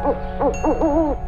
Oh, oh, oh, oh.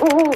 Ooh.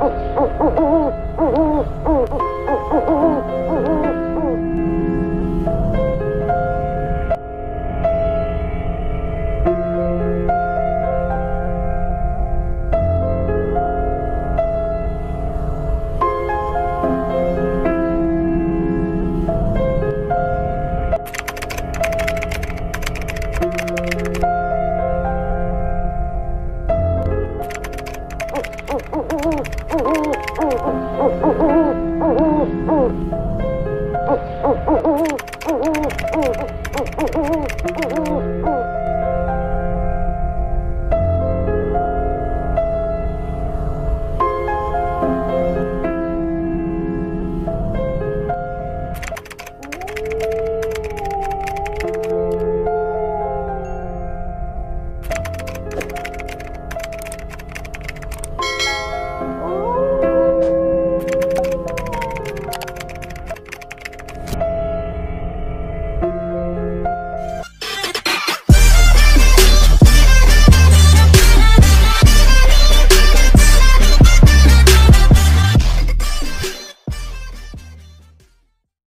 Oh, oh, oh, oh, oh.